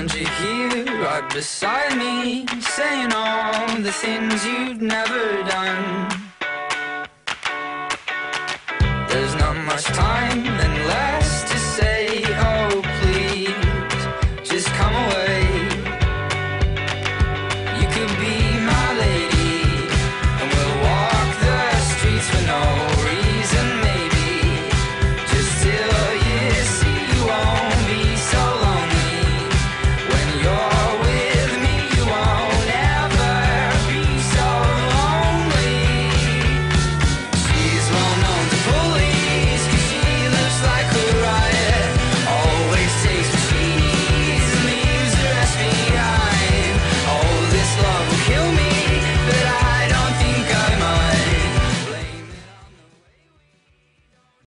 found you here, right beside me, saying all the things you'd never done. There's not much time.